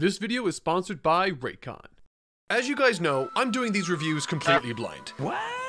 This video is sponsored by Raycon. As you guys know, I'm doing these reviews completely blind. What?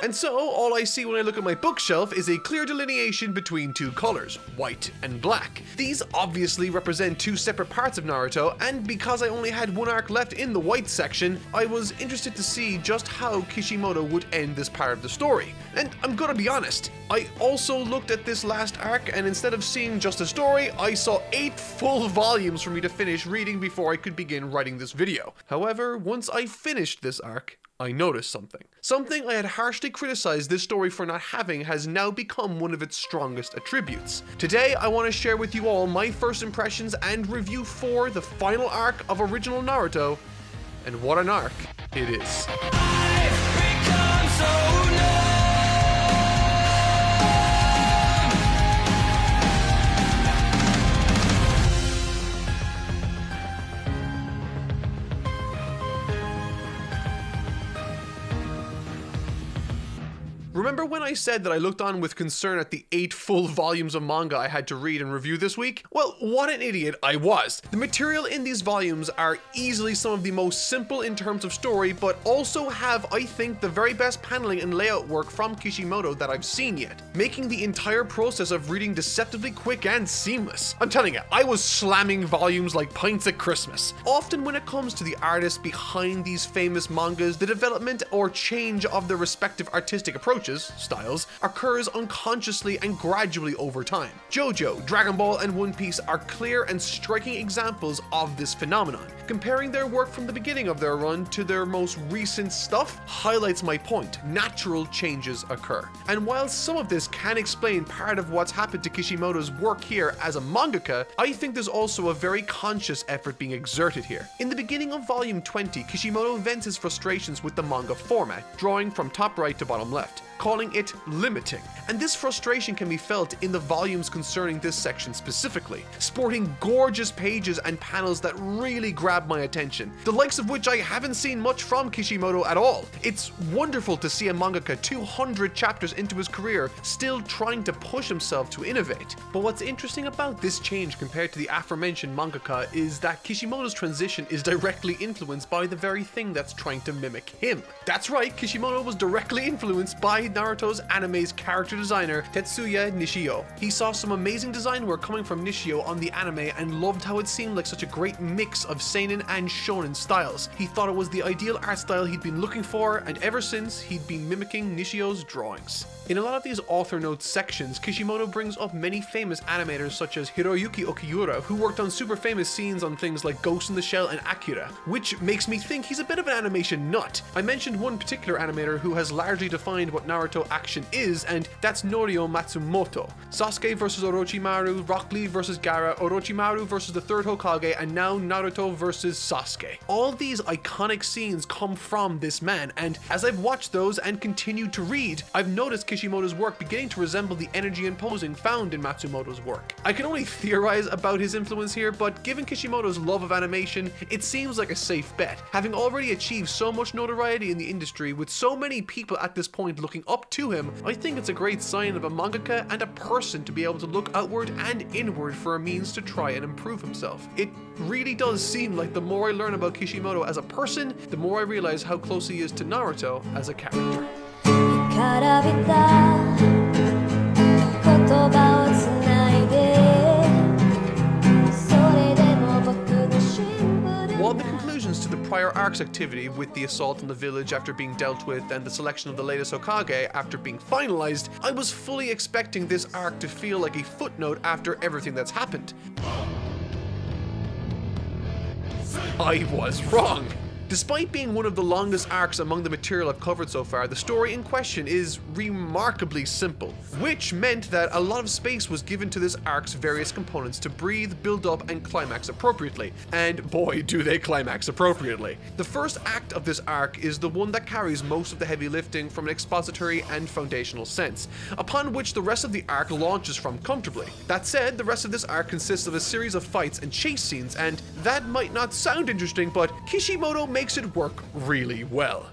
And so, all I see when I look at my bookshelf is a clear delineation between two colors, white and black. These obviously represent two separate parts of Naruto, and because I only had one arc left in the white section, I was interested to see just how Kishimoto would end this part of the story. And I'm gonna be honest, I also looked at this last arc, and instead of seeing just a story, I saw eight full volumes for me to finish reading before I could begin writing this video. However, once I finished this arc, I noticed something. Something I had harshly criticized this story for not having has now become one of its strongest attributes. Today, I want to share with you all my first impressions and review for the final arc of original Naruto, and what an arc it is. I said that I looked on with concern at the eight full volumes of manga I had to read and review this week? Well, what an idiot I was. The material in these volumes are easily some of the most simple in terms of story, but also have, I think, the very best paneling and layout work from Kishimoto that I've seen yet, making the entire process of reading deceptively quick and seamless. I'm telling you, I was slamming volumes like pints at Christmas. Often when it comes to the artists behind these famous mangas, the development or change of their respective artistic approaches styles, occurs unconsciously and gradually over time. JoJo, Dragon Ball, and One Piece are clear and striking examples of this phenomenon. Comparing their work from the beginning of their run to their most recent stuff highlights my point. Natural changes occur. And while some of this can explain part of what's happened to Kishimoto's work here as a mangaka, I think there's also a very conscious effort being exerted here. In the beginning of volume 20, Kishimoto vents his frustrations with the manga format, drawing from top right to bottom left calling it limiting. And this frustration can be felt in the volumes concerning this section specifically, sporting gorgeous pages and panels that really grab my attention, the likes of which I haven't seen much from Kishimoto at all. It's wonderful to see a mangaka 200 chapters into his career still trying to push himself to innovate. But what's interesting about this change compared to the aforementioned mangaka is that Kishimoto's transition is directly influenced by the very thing that's trying to mimic him. That's right, Kishimoto was directly influenced by Naruto's anime's character designer, Tetsuya Nishio. He saw some amazing design work coming from Nishio on the anime and loved how it seemed like such a great mix of seinen and shonen styles. He thought it was the ideal art style he'd been looking for, and ever since, he'd been mimicking Nishio's drawings. In a lot of these author notes sections, Kishimoto brings up many famous animators such as Hiroyuki Okiura, who worked on super famous scenes on things like Ghost in the Shell and Akira, which makes me think he's a bit of an animation nut. I mentioned one particular animator who has largely defined what Naruto action is, and that's Norio Matsumoto. Sasuke versus Orochimaru, Rock Lee versus Gaara, Orochimaru versus the third Hokage, and now Naruto versus Sasuke. All these iconic scenes come from this man, and as I've watched those and continued to read, I've noticed Kishimoto's work beginning to resemble the energy and posing found in Matsumoto's work. I can only theorize about his influence here, but given Kishimoto's love of animation, it seems like a safe bet. Having already achieved so much notoriety in the industry with so many people at this point looking up to him, I think it's a great sign of a mangaka and a person to be able to look outward and inward for a means to try and improve himself. It really does seem like the more I learn about Kishimoto as a person, the more I realize how close he is to Naruto as a character. Prior arc's activity with the assault on the village after being dealt with and the selection of the latest Hokage after being finalized, I was fully expecting this arc to feel like a footnote after everything that's happened. I was wrong. Despite being one of the longest arcs among the material I've covered so far, the story in question is remarkably simple, which meant that a lot of space was given to this arc's various components to breathe, build up, and climax appropriately. And boy, do they climax appropriately. The first act of this arc is the one that carries most of the heavy lifting from an expository and foundational sense, upon which the rest of the arc launches from comfortably. That said, the rest of this arc consists of a series of fights and chase scenes, and that might not sound interesting, but Kishimoto makes it work really well.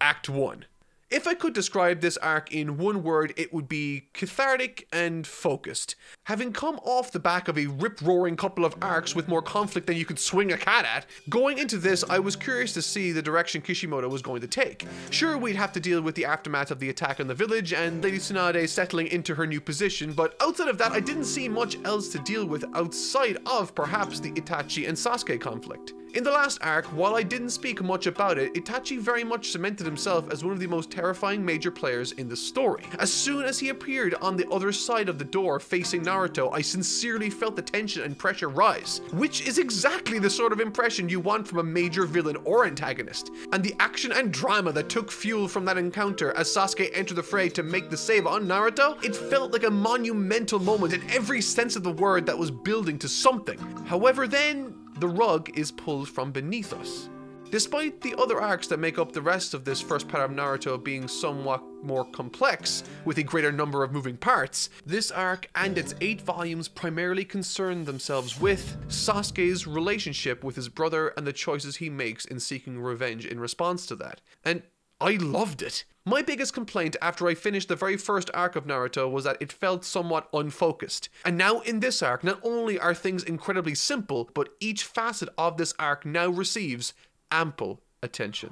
Act 1. If I could describe this arc in one word, it would be cathartic and focused. Having come off the back of a rip roaring couple of arcs with more conflict than you could swing a cat at, going into this, I was curious to see the direction Kishimoto was going to take. Sure, we'd have to deal with the aftermath of the attack on the village and Lady Tsunade settling into her new position, but outside of that, I didn't see much else to deal with outside of perhaps the Itachi and Sasuke conflict. In the last arc, while I didn't speak much about it, Itachi very much cemented himself as one of the most terrifying major players in the story. As soon as he appeared on the other side of the door facing Naruto, I sincerely felt the tension and pressure rise, which is exactly the sort of impression you want from a major villain or antagonist. And the action and drama that took fuel from that encounter as Sasuke entered the fray to make the save on Naruto, it felt like a monumental moment in every sense of the word that was building to something. However, then the rug is pulled from beneath us. Despite the other arcs that make up the rest of this first part of Naruto being somewhat more complex, with a greater number of moving parts, this arc and its eight volumes primarily concern themselves with Sasuke's relationship with his brother and the choices he makes in seeking revenge in response to that. And I loved it. My biggest complaint after I finished the very first arc of Naruto was that it felt somewhat unfocused. And now in this arc, not only are things incredibly simple, but each facet of this arc now receives ample attention.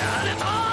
Naruto!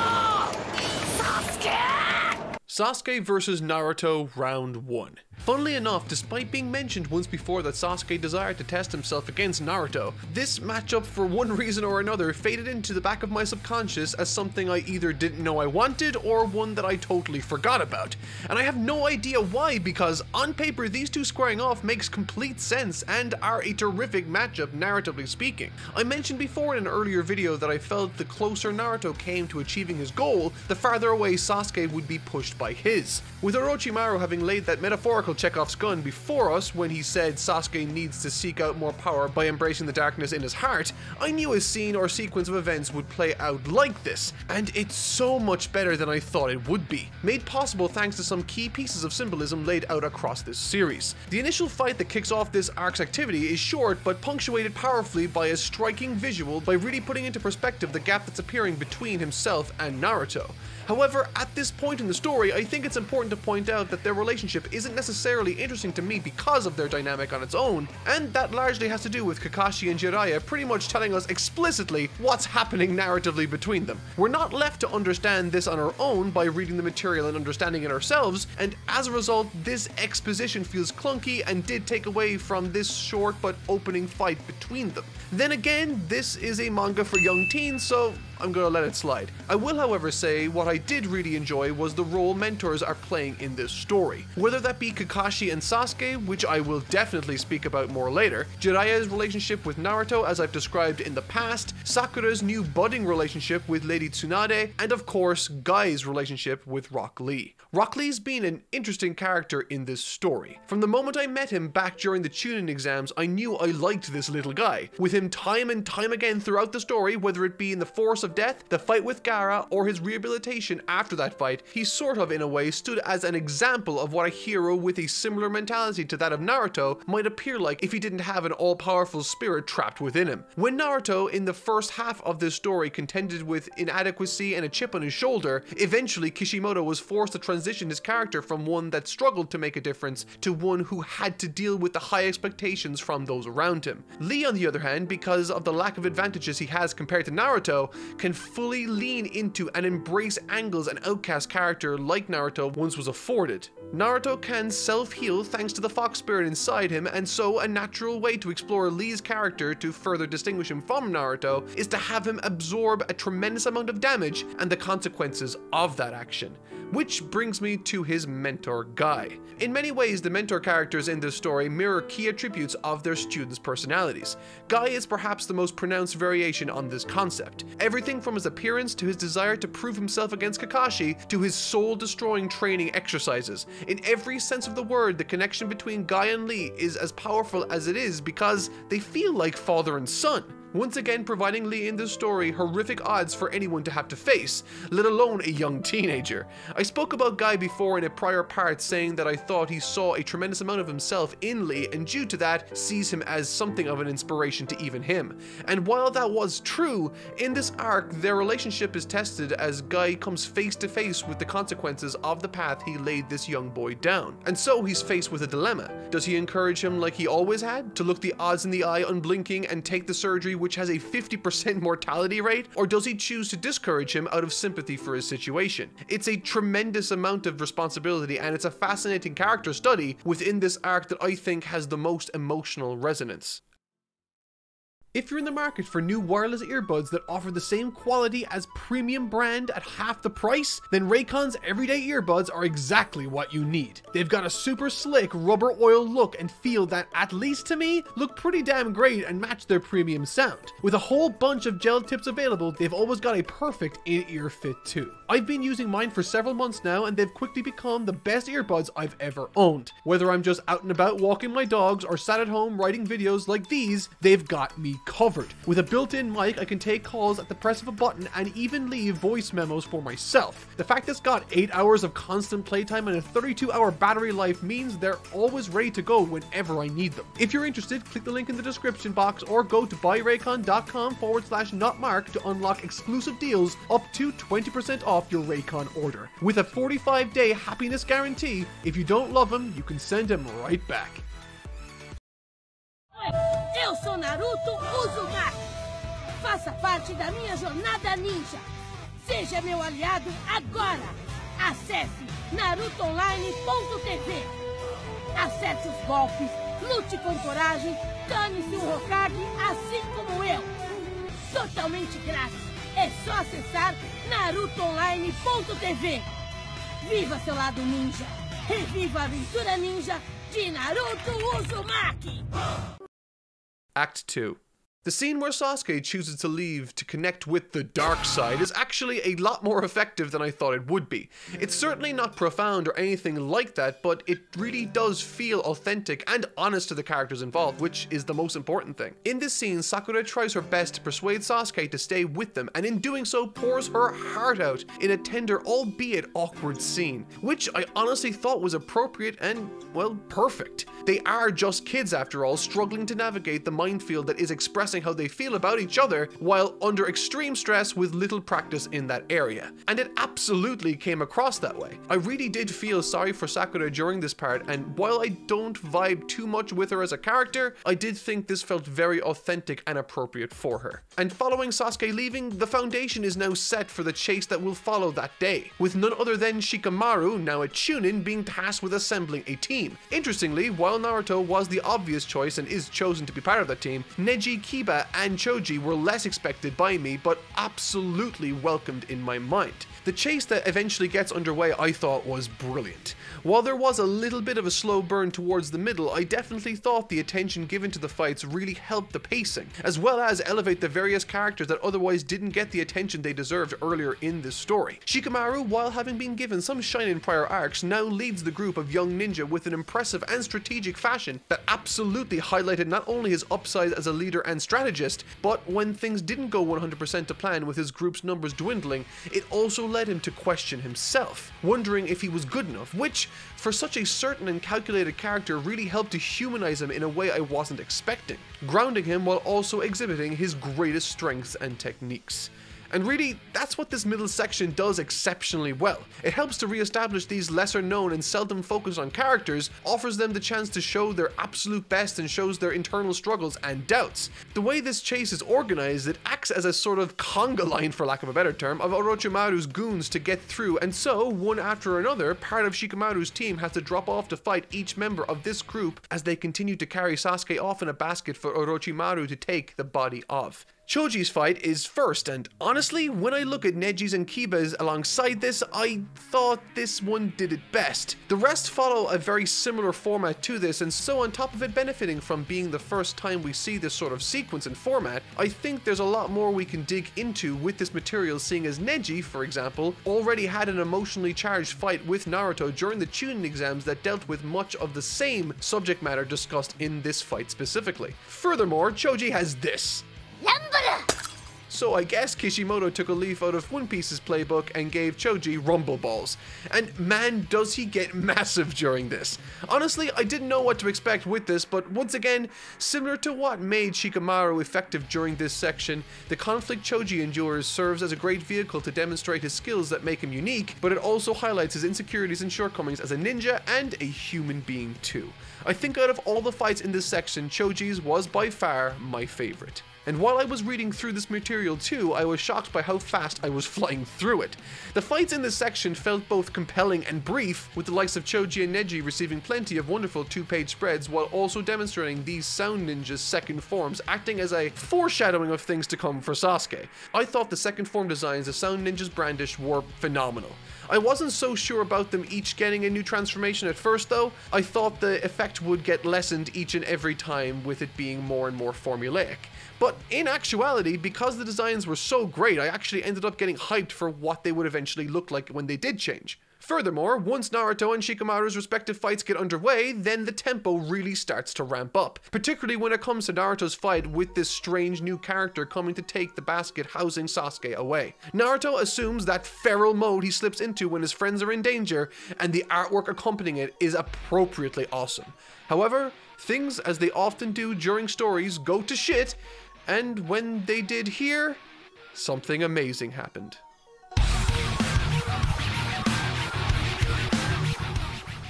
Sasuke vs Naruto Round 1. Funnily enough, despite being mentioned once before that Sasuke desired to test himself against Naruto, this matchup for one reason or another faded into the back of my subconscious as something I either didn't know I wanted or one that I totally forgot about. And I have no idea why because on paper these two squaring off makes complete sense and are a terrific matchup narratively speaking. I mentioned before in an earlier video that I felt the closer Naruto came to achieving his goal, the farther away Sasuke would be pushed by his. With Orochimaru having laid that metaphorical Chekhov's gun before us when he said Sasuke needs to seek out more power by embracing the darkness in his heart, I knew a scene or sequence of events would play out like this, and it's so much better than I thought it would be, made possible thanks to some key pieces of symbolism laid out across this series. The initial fight that kicks off this arc's activity is short but punctuated powerfully by a striking visual by really putting into perspective the gap that's appearing between himself and Naruto. However, at this point in the story, I think it's important to point out that their relationship isn't necessarily interesting to me because of their dynamic on its own, and that largely has to do with Kakashi and Jiraiya pretty much telling us explicitly what's happening narratively between them. We're not left to understand this on our own by reading the material and understanding it ourselves, and as a result, this exposition feels clunky and did take away from this short but opening fight between them. Then again, this is a manga for young teens, so I'm gonna let it slide. I will, however, say what I did really enjoy was the role mentors are playing in this story. Whether that be Kakashi and Sasuke, which I will definitely speak about more later, Jiraiya's relationship with Naruto as I've described in the past, Sakura's new budding relationship with Lady Tsunade, and of course, Guy's relationship with Rock Lee. Rock Lee's been an interesting character in this story. From the moment I met him back during the Chunin exams, I knew I liked this little guy. With him time and time again throughout the story, whether it be in the Forest of Death, the fight with Gaara, or his rehabilitation after that fight, he sort of, in a way, stood as an example of what a hero with a similar mentality to that of Naruto might appear like if he didn't have an all-powerful spirit trapped within him. When Naruto, in the first half of this story, contended with inadequacy and a chip on his shoulder, eventually Kishimoto was forced to transition his character from one that struggled to make a difference to one who had to deal with the high expectations from those around him. Lee, on the other hand, because of the lack of advantages he has compared to Naruto, can fully lean into and embrace angles an outcast character like Naruto once was afforded. Naruto can self-heal thanks to the fox spirit inside him, and so a natural way to explore Lee's character to further distinguish him from Naruto is to have him absorb a tremendous amount of damage and the consequences of that action. Which brings me to his mentor, Guy. In many ways, the mentor characters in this story mirror key attributes of their students' personalities. Guy is perhaps the most pronounced variation on this concept. Everything from his appearance to his desire to prove himself against Kakashi to his soul-destroying training exercises. In every sense of the word, the connection between Guy and Lee is as powerful as it is because they feel like father and son. Once again providing Lee in this story horrific odds for anyone to have to face, let alone a young teenager. I spoke about Guy before in a prior part saying that I thought he saw a tremendous amount of himself in Lee and due to that sees him as something of an inspiration to even him. And while that was true, in this arc their relationship is tested as Guy comes face to face with the consequences of the path he laid this young boy down. And so he's faced with a dilemma. Does he encourage him like he always had, to look the odds in the eye unblinking and take the surgery which has a 50% mortality rate, or does he choose to discourage him out of sympathy for his situation? It's a tremendous amount of responsibility and it's a fascinating character study within this arc that I think has the most emotional resonance. If you're in the market for new wireless earbuds that offer the same quality as premium brand at half the price, then Raycon's everyday earbuds are exactly what you need. They've got a super slick rubber oil look and feel that, at least to me, look pretty damn great and match their premium sound. With a whole bunch of gel tips available, they've always got a perfect in-ear fit too. I've been using mine for several months now and they've quickly become the best earbuds I've ever owned. Whether I'm just out and about walking my dogs or sat at home writing videos like these, they've got me covered. With a built-in mic, I can take calls at the press of a button and even leave voice memos for myself. The fact it's got 8 hours of constant playtime and a 32 hour battery life means they're always ready to go whenever I need them. If you're interested, click the link in the description box or go to buyraycon.com forward slash notmark to unlock exclusive deals up to 20% off your Raycon order. With a 45 day happiness guarantee, if you don't love them, you can send them right back. Eu sou Naruto Uzumaki. Faça parte da minha jornada ninja. Seja meu aliado agora. Acesse narutoonline.tv. Acesse os golpes, lute com coragem, torne-se um Hokage assim como eu. Totalmente grátis. É só acessar narutoonline.tv. Viva seu lado ninja. Reviva a aventura ninja de Naruto Uzumaki. Act 2. The scene where Sasuke chooses to leave to connect with the dark side is actually a lot more effective than I thought it would be. It's certainly not profound or anything like that, but it really does feel authentic and honest to the characters involved, which is the most important thing. In this scene, Sakura tries her best to persuade Sasuke to stay with them, and in doing so pours her heart out in a tender, albeit awkward scene, which I honestly thought was appropriate and, well, perfect. They are just kids after all, struggling to navigate the minefield that is expressing how they feel about each other while under extreme stress with little practice in that area. And it absolutely came across that way. I really did feel sorry for Sakura during this part, and while I don't vibe too much with her as a character, I did think this felt very authentic and appropriate for her. And following Sasuke leaving, the foundation is now set for the chase that will follow that day, with none other than Shikamaru, now a Chunin, being tasked with assembling a team. Interestingly, while Naruto was the obvious choice and is chosen to be part of that team, Neji, Kiba, and Choji were less expected by me, but absolutely welcomed in my mind. The chase that eventually gets underway I thought was brilliant. While there was a little bit of a slow burn towards the middle, I definitely thought the attention given to the fights really helped the pacing, as well as elevate the various characters that otherwise didn't get the attention they deserved earlier in this story. Shikamaru, while having been given some shine in prior arcs, now leads the group of young ninja with an impressive and strategic fashion that absolutely highlighted not only his upside as a leader and strategist, but when things didn't go 100% to plan with his group's numbers dwindling, it also led him to question himself, wondering if he was good enough, which, for such a certain and calculated character, really helped to humanize him in a way I wasn't expecting, grounding him while also exhibiting his greatest strengths and techniques. And really, that's what this middle section does exceptionally well. It helps to re-establish these lesser known and seldom focused on characters, offers them the chance to show their absolute best and shows their internal struggles and doubts. The way this chase is organized, it acts as a sort of conga line, for lack of a better term, of Orochimaru's goons to get through, and so, one after another, part of Shikamaru's team has to drop off to fight each member of this group as they continue to carry Sasuke off in a basket for Orochimaru to take the body of. Choji's fight is first, and honestly, when I look at Neji's and Kiba's alongside this, I thought this one did it best. The rest follow a very similar format to this, and so on top of it benefiting from being the first time we see this sort of sequence and format, I think there's a lot more we can dig into with this material seeing as Neji, for example, already had an emotionally charged fight with Naruto during the Chunin exams that dealt with much of the same subject matter discussed in this fight specifically. Furthermore, Choji has this. So I guess Kishimoto took a leaf out of One Piece's playbook and gave Choji Rumble Balls. And man, does he get massive during this. Honestly, I didn't know what to expect with this, but once again, similar to what made Shikamaru effective during this section, the conflict Choji endures serves as a great vehicle to demonstrate his skills that make him unique, but it also highlights his insecurities and shortcomings as a ninja and a human being too. I think out of all the fights in this section, Choji's was by far my favorite. And while I was reading through this material too, I was shocked by how fast I was flying through it. The fights in this section felt both compelling and brief, with the likes of Choji and Neji receiving plenty of wonderful two-page spreads while also demonstrating these Sound Ninja's second forms, acting as a foreshadowing of things to come for Sasuke. I thought the second form designs the Sound Ninjas brandish were phenomenal. I wasn't so sure about them each getting a new transformation at first though. I thought the effect would get lessened each and every time with it being more and more formulaic. But in actuality, because the designs were so great, I actually ended up getting hyped for what they would eventually look like when they did change. Furthermore, once Naruto and Shikamaru's respective fights get underway, then the tempo really starts to ramp up, particularly when it comes to Naruto's fight with this strange new character coming to take the basket housing Sasuke away. Naruto assumes that feral mode he slips into when his friends are in danger, and the artwork accompanying it is appropriately awesome. However, things as they often do during stories go to shit, and when they did here, something amazing happened.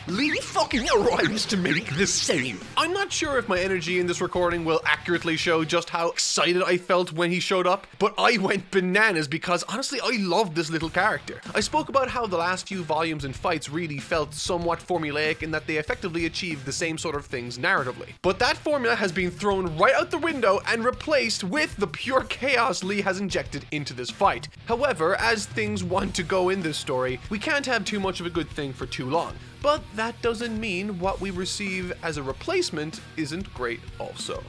Lee fucking arrives to make the same. I'm not sure if my energy in this recording will accurately show just how excited I felt when he showed up, but I went bananas because honestly, I love this little character. I spoke about how the last few volumes and fights really felt somewhat formulaic in that they effectively achieved the same sort of things narratively. But that formula has been thrown right out the window and replaced with the pure chaos Lee has injected into this fight. However, as things want to go in this story, we can't have too much of a good thing for too long. But that doesn't mean what we receive as a replacement isn't great also.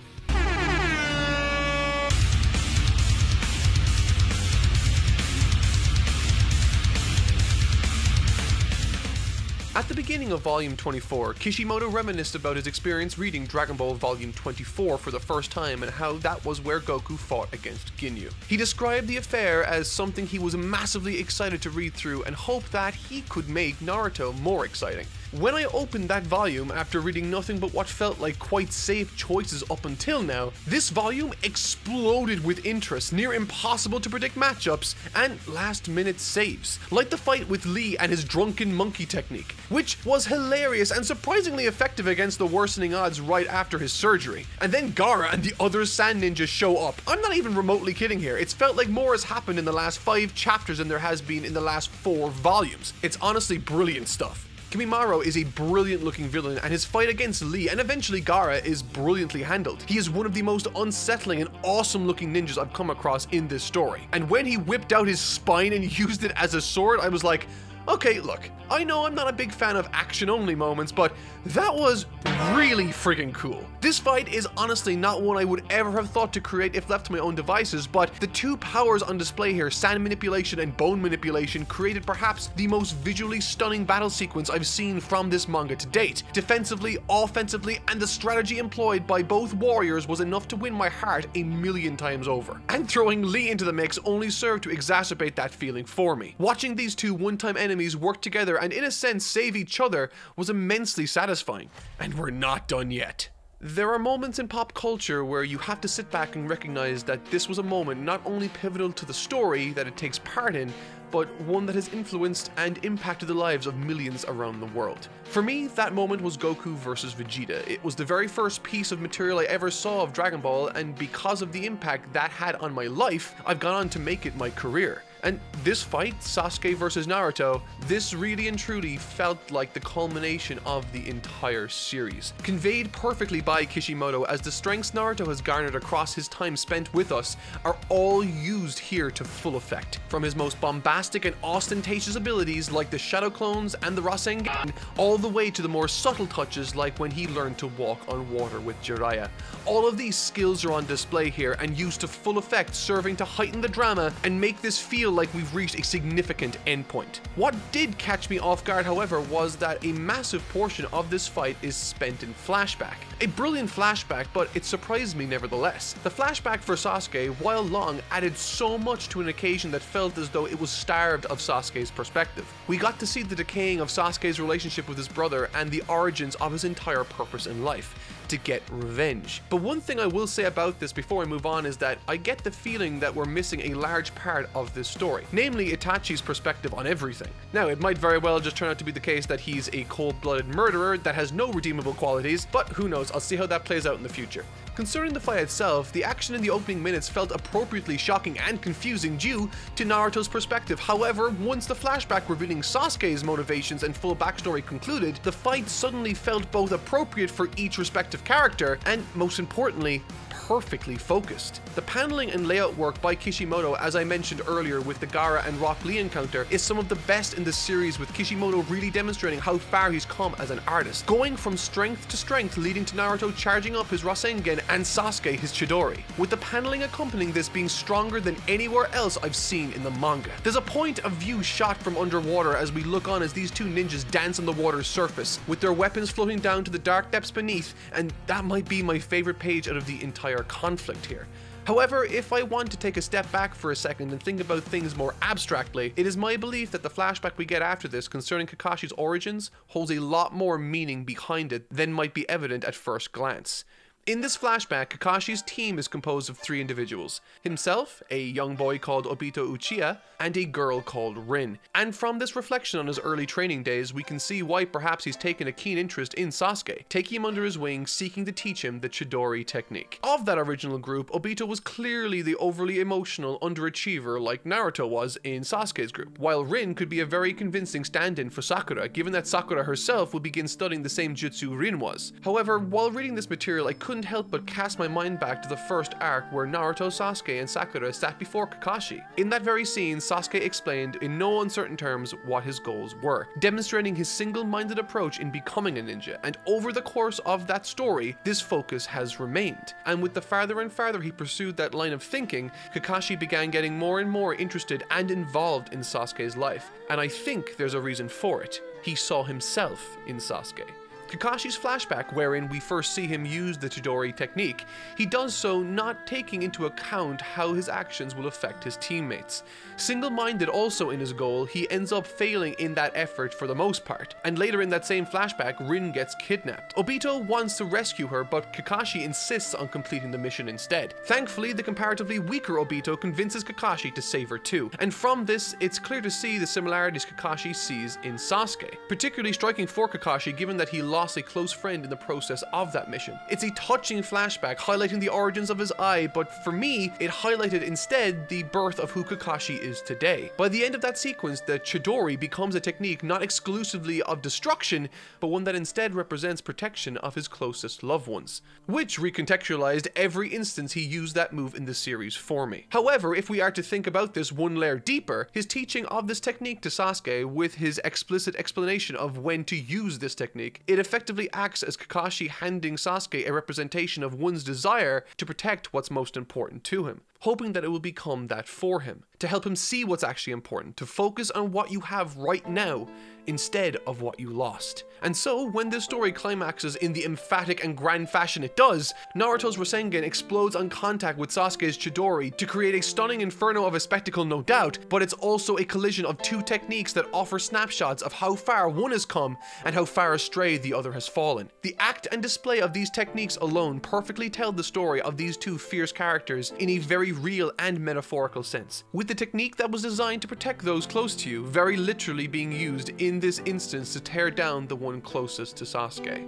At the beginning of Volume 24, Kishimoto reminisced about his experience reading Dragon Ball Volume 24 for the first time and how that was where Goku fought against Ginyu. He described the affair as something he was massively excited to read through and hoped that he could make Naruto more exciting. When I opened that volume after reading nothing but what felt like quite safe choices up until now, this volume exploded with interest, near impossible to predict matchups, and last minute saves, like the fight with Lee and his drunken monkey technique, which was hilarious and surprisingly effective against the worsening odds right after his surgery. And then Gaara and the other Sand Ninjas show up. I'm not even remotely kidding here, it's felt like more has happened in the last five chapters than there has been in the last four volumes. It's honestly brilliant stuff. Kimimaro is a brilliant looking villain and his fight against Lee and eventually Gaara is brilliantly handled. He is one of the most unsettling and awesome looking ninjas I've come across in this story. And when he whipped out his spine and used it as a sword, I was like, okay, look, I know I'm not a big fan of action only moments, but that was really friggin' cool. This fight is honestly not one I would ever have thought to create if left to my own devices, but the two powers on display here, sand manipulation and bone manipulation, created perhaps the most visually stunning battle sequence I've seen from this manga to date. Defensively, offensively, and the strategy employed by both warriors was enough to win my heart a million times over. And throwing Lee into the mix only served to exacerbate that feeling for me. Watching these two one-time enemies work together and in a sense save each other was immensely satisfying. And we're not done yet. There are moments in pop culture where you have to sit back and recognize that this was a moment not only pivotal to the story that it takes part in, but one that has influenced and impacted the lives of millions around the world. For me, that moment was Goku versus Vegeta. It was the very first piece of material I ever saw of Dragon Ball, and because of the impact that had on my life, I've gone on to make it my career. And this fight, Sasuke versus Naruto, this really and truly felt like the culmination of the entire series. Conveyed perfectly by Kishimoto as the strengths Naruto has garnered across his time spent with us are all used here to full effect. From his most bombastic and ostentatious abilities like the Shadow Clones and the Rasengan, all the way to the more subtle touches like when he learned to walk on water with Jiraiya. All of these skills are on display here and used to full effect serving to heighten the drama and make this feel like we've reached a significant endpoint. What did catch me off guard, however, was that a massive portion of this fight is spent in flashback. A brilliant flashback, but it surprised me nevertheless. The flashback for Sasuke, while long, added so much to an occasion that felt as though it was starved of Sasuke's perspective. We got to see the decaying of Sasuke's relationship with his brother and the origins of his entire purpose in life to get revenge. But one thing I will say about this before I move on is that I get the feeling that we're missing a large part of this story, namely Itachi's perspective on everything. Now, it might very well just turn out to be the case that he's a cold-blooded murderer that has no redeemable qualities, but who knows, I'll see how that plays out in the future. Concerning the fight itself, the action in the opening minutes felt appropriately shocking and confusing due to Naruto's perspective. However, once the flashback revealing Sasuke's motivations and full backstory concluded, the fight suddenly felt both appropriate for each respective character and, most importantly, perfectly focused. The paneling and layout work by Kishimoto, as I mentioned earlier with the Gaara and Rock Lee encounter, is some of the best in the series with Kishimoto really demonstrating how far he's come as an artist, going from strength to strength leading to Naruto charging up his Rasengan and Sasuke his Chidori, with the paneling accompanying this being stronger than anywhere else I've seen in the manga. There's a point of view shot from underwater as we look on as these two ninjas dance on the water's surface, with their weapons floating down to the dark depths beneath, and that might be my favorite page out of the entire conflict here. However, if I want to take a step back for a second and think about things more abstractly, it is my belief that the flashback we get after this concerning Kakashi's origins holds a lot more meaning behind it than might be evident at first glance. In this flashback, Kakashi's team is composed of three individuals himself, a young boy called Obito Uchiha, and a girl called Rin. And from this reflection on his early training days, we can see why perhaps he's taken a keen interest in Sasuke, taking him under his wing, seeking to teach him the Chidori technique. Of that original group, Obito was clearly the overly emotional underachiever like Naruto was in Sasuke's group, while Rin could be a very convincing stand-in for Sakura, given that Sakura herself would begin studying the same jutsu Rin was. However, while reading this material, I couldn't help but cast my mind back to the first arc where Naruto, Sasuke, and Sakura sat before Kakashi. In that very scene, Sasuke explained in no uncertain terms what his goals were, demonstrating his single-minded approach in becoming a ninja, and over the course of that story, this focus has remained. And with the farther and farther he pursued that line of thinking, Kakashi began getting more and more interested and involved in Sasuke's life, and I think there's a reason for it. He saw himself in Sasuke. Kakashi's flashback, wherein we first see him use the Chidori technique, he does so not taking into account how his actions will affect his teammates. Single-minded also in his goal, he ends up failing in that effort for the most part, and later in that same flashback, Rin gets kidnapped. Obito wants to rescue her, but Kakashi insists on completing the mission instead. Thankfully, the comparatively weaker Obito convinces Kakashi to save her too, and from this, it's clear to see the similarities Kakashi sees in Sasuke, particularly striking for Kakashi given that he lost a close friend in the process of that mission. It's a touching flashback highlighting the origins of his eye, but for me, it highlighted instead the birth of who Kakashi is today. By the end of that sequence, the Chidori becomes a technique not exclusively of destruction, but one that instead represents protection of his closest loved ones, which recontextualized every instance he used that move in the series for me. However, if we are to think about this one layer deeper, his teaching of this technique to Sasuke with his explicit explanation of when to use this technique, it effectively acts as Kakashi handing Sasuke a representation of one's desire to protect what's most important to him hoping that it will become that for him, to help him see what's actually important, to focus on what you have right now instead of what you lost. And so, when this story climaxes in the emphatic and grand fashion it does, Naruto's Rasengan explodes on contact with Sasuke's Chidori to create a stunning inferno of a spectacle no doubt, but it's also a collision of two techniques that offer snapshots of how far one has come and how far astray the other has fallen. The act and display of these techniques alone perfectly tell the story of these two fierce characters in a very real and metaphorical sense, with the technique that was designed to protect those close to you very literally being used in this instance to tear down the one closest to Sasuke.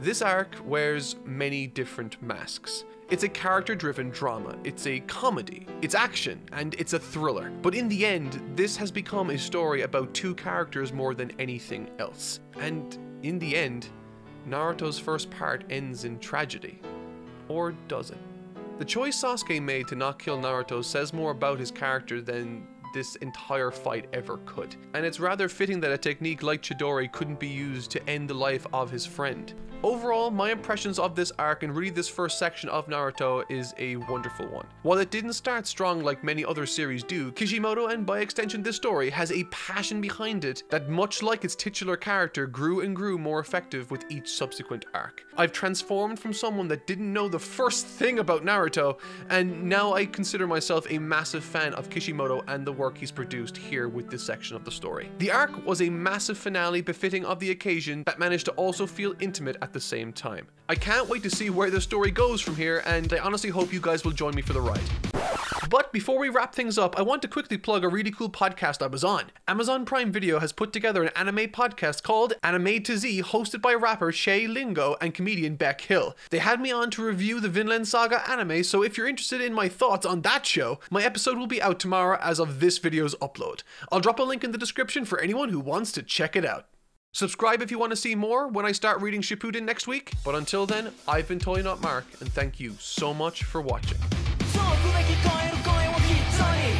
This arc wears many different masks. It's a character driven drama, it's a comedy, it's action, and it's a thriller. But in the end, this has become a story about two characters more than anything else. And in the end, Naruto's first part ends in tragedy. Or does it? The choice Sasuke made to not kill Naruto says more about his character than this entire fight ever could. And it's rather fitting that a technique like Chidori couldn't be used to end the life of his friend. Overall, my impressions of this arc and really this first section of Naruto is a wonderful one. While it didn't start strong like many other series do, Kishimoto and by extension this story has a passion behind it that much like its titular character grew and grew more effective with each subsequent arc. I've transformed from someone that didn't know the first thing about Naruto and now I consider myself a massive fan of Kishimoto and the work he's produced here with this section of the story. The arc was a massive finale befitting of the occasion that managed to also feel intimate at the same time. I can't wait to see where the story goes from here, and I honestly hope you guys will join me for the ride. But before we wrap things up, I want to quickly plug a really cool podcast I was on. Amazon Prime Video has put together an anime podcast called Anime to Z, hosted by rapper Shay Lingo and comedian Beck Hill. They had me on to review the Vinland Saga anime, so if you're interested in my thoughts on that show, my episode will be out tomorrow as of this video's upload. I'll drop a link in the description for anyone who wants to check it out. Subscribe if you want to see more when I start reading Shippuden next week. But until then, I've been Totally Not Mark, and thank you so much for watching. 2020